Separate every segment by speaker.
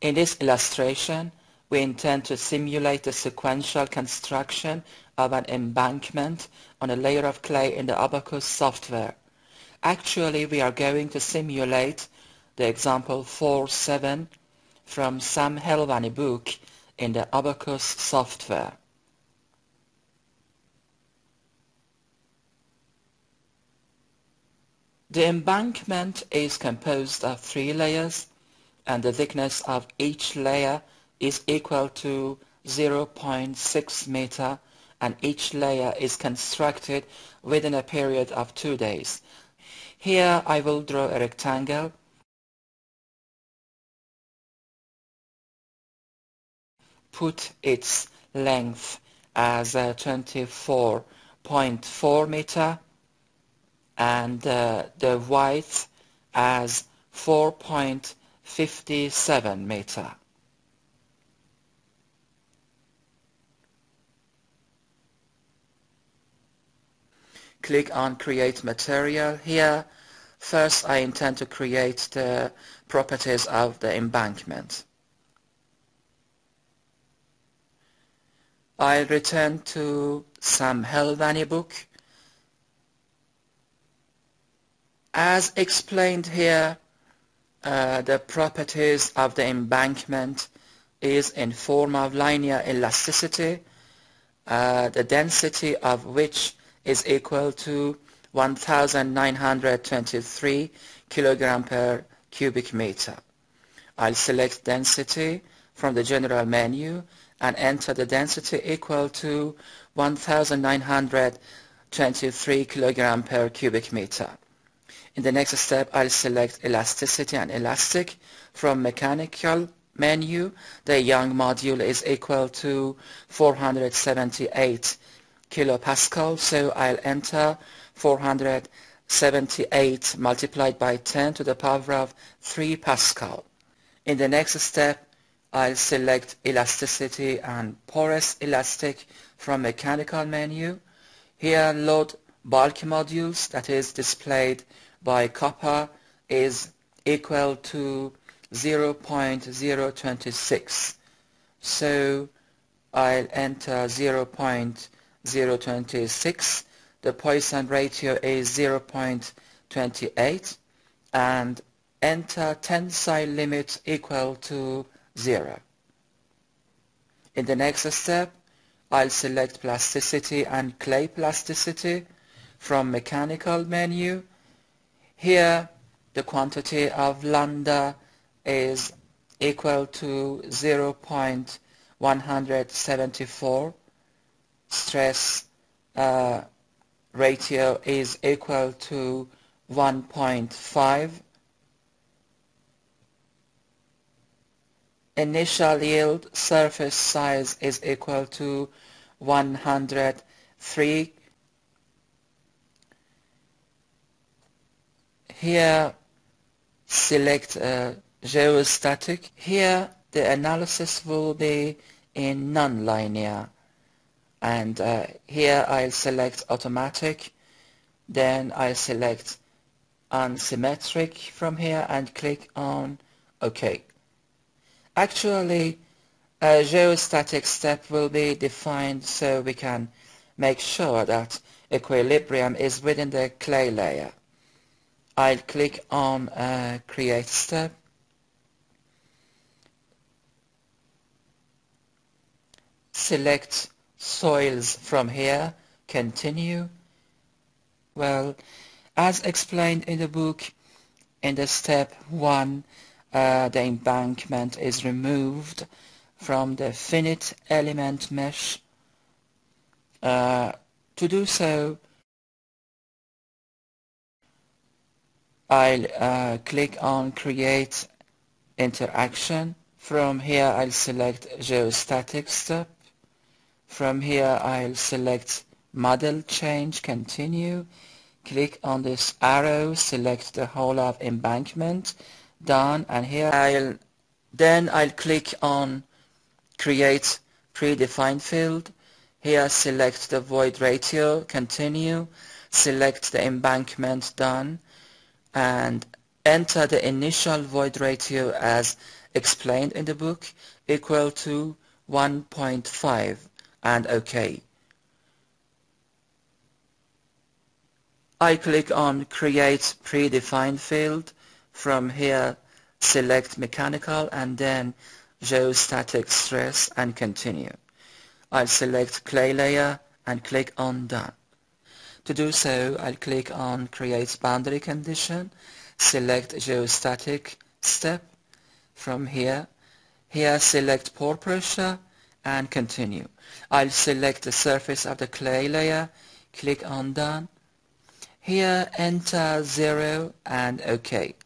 Speaker 1: In this illustration, we intend to simulate the sequential construction of an embankment on a layer of clay in the Abaqus software. Actually, we are going to simulate the example 4.7 from Sam Helwany book in the Abaqus software. The embankment is composed of three layers and the thickness of each layer is equal to 0.6 meter and each layer is constructed within a period of two days. Here I will draw a rectangle put its length as uh, 24.4 meter and uh, the width as 4.57 meter. Click on create material here. First I intend to create the properties of the embankment. I return to Sam Helwany book. As explained here, uh, the properties of the embankment is in form of linear elasticity, uh, the density of which is equal to 1923 kilogram per cubic meter. I'll select density from the general menu and enter the density equal to 1923 kilogram per cubic meter. In the next step, I'll select elasticity and elastic from mechanical menu. The Young module is equal to 478 kilopascal, so I'll enter 478 multiplied by 10 to the power of 3 Pascal. In the next step, I'll select elasticity and porous elastic from mechanical menu. Here load bulk modules that is displayed by kappa is equal to 0.026. So I'll enter 0.026. The Poisson ratio is 0.28 and enter tensile limit equal to 0. In the next step, I'll select plasticity and clay plasticity from mechanical menu. Here, the quantity of lambda is equal to 0.174. Stress uh, ratio is equal to 1.5 initial yield surface size is equal to 103 here select uh, geostatic. Here the analysis will be in non-linear. And uh, here I'll select automatic. Then I'll select unsymmetric from here and click on OK. Actually, a geostatic step will be defined so we can make sure that equilibrium is within the clay layer. I'll click on uh, create step. Select soils from here, continue. Well, as explained in the book, in the step 1, uh, the embankment is removed from the finite element mesh. Uh, to do so, I'll uh, click on create interaction. From here I'll select geostatic step. From here I'll select model change, continue. Click on this arrow, select the whole of embankment done and here I'll then I'll click on create predefined field here select the void ratio continue select the embankment done and enter the initial void ratio as explained in the book equal to 1.5 and OK. I click on create predefined field from here select mechanical and then geostatic stress and continue. I'll select clay layer and click on done. To do so, I'll click on create boundary condition, select geostatic step from here. Here select pore pressure and continue. I'll select the surface of the clay layer, click on done. Here enter 0 and OK.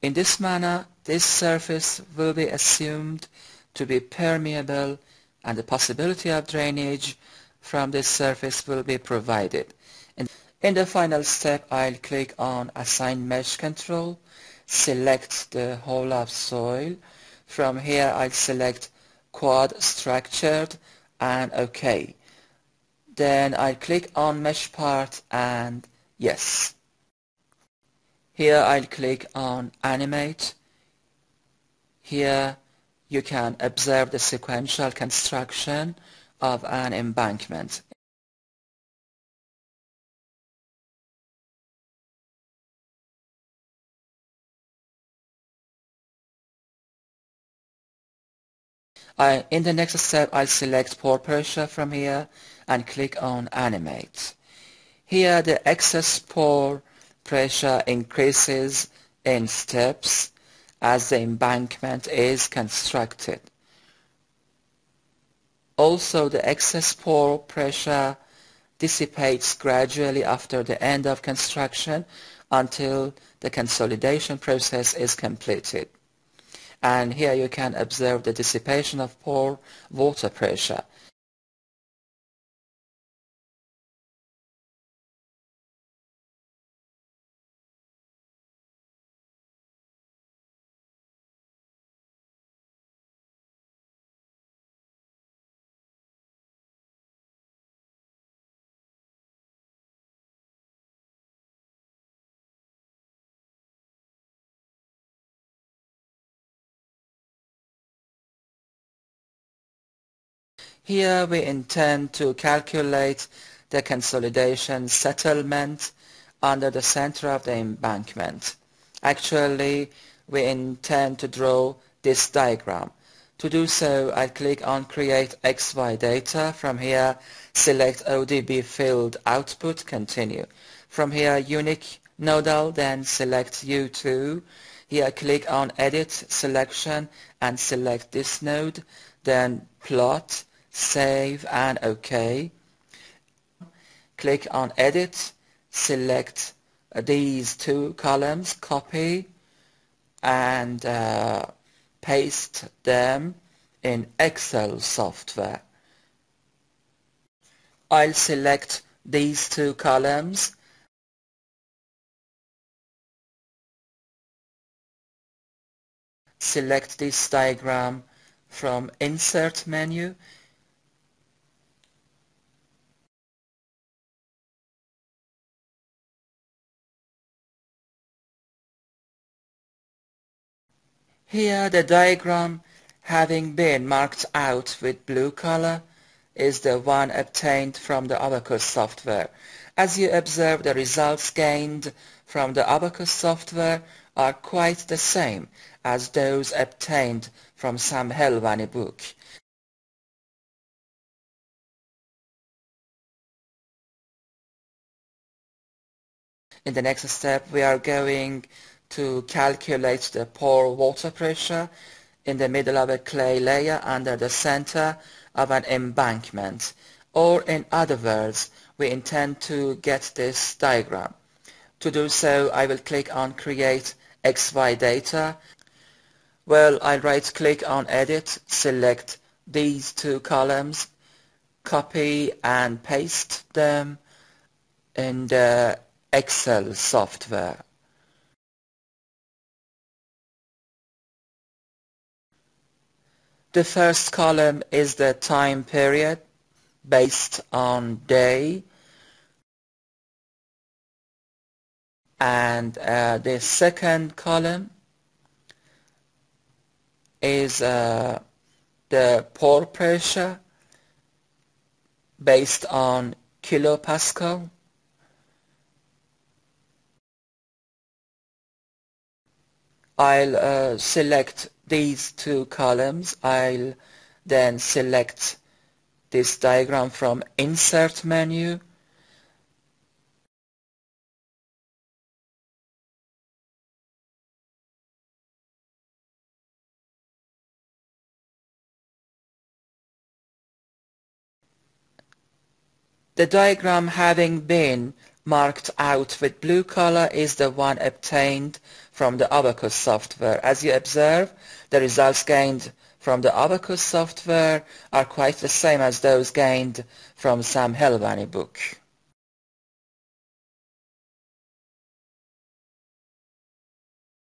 Speaker 1: In this manner, this surface will be assumed to be permeable and the possibility of drainage from this surface will be provided. In, in the final step, I'll click on Assign Mesh Control, select the whole of soil. From here, I'll select Quad Structured and OK. Then I'll click on Mesh Part and Yes. Here I'll click on Animate. Here you can observe the sequential construction of an embankment. I, in the next step, I'll select pore pressure from here and click on Animate. Here the excess pore pressure increases in steps as the embankment is constructed. Also, the excess pore pressure dissipates gradually after the end of construction until the consolidation process is completed. And here you can observe the dissipation of pore water pressure. Here we intend to calculate the consolidation settlement under the center of the embankment. Actually, we intend to draw this diagram. To do so, I click on Create XY Data. From here, select ODB Field Output, Continue. From here, Unique Nodal, then select U2. Here, click on Edit Selection and select this node, then Plot save and OK. Click on edit, select these two columns, copy and uh, paste them in Excel software. I'll select these two columns select this diagram from insert menu Here the diagram having been marked out with blue color is the one obtained from the Abaqus software. As you observe, the results gained from the Abaqus software are quite the same as those obtained from Sam Helwany book. In the next step, we are going to calculate the pore water pressure in the middle of a clay layer under the center of an embankment. Or in other words, we intend to get this diagram. To do so, I will click on Create XY Data. Well, I'll right-click on Edit, select these two columns, copy and paste them in the Excel software. The first column is the time period based on day. And uh, the second column is uh, the pore pressure based on kilopascal. I'll uh, select these two columns I'll then select this diagram from insert menu The diagram having been marked out with blue color is the one obtained from the Abaqus software. As you observe, the results gained from the Abaqus software are quite the same as those gained from Sam Helwany book.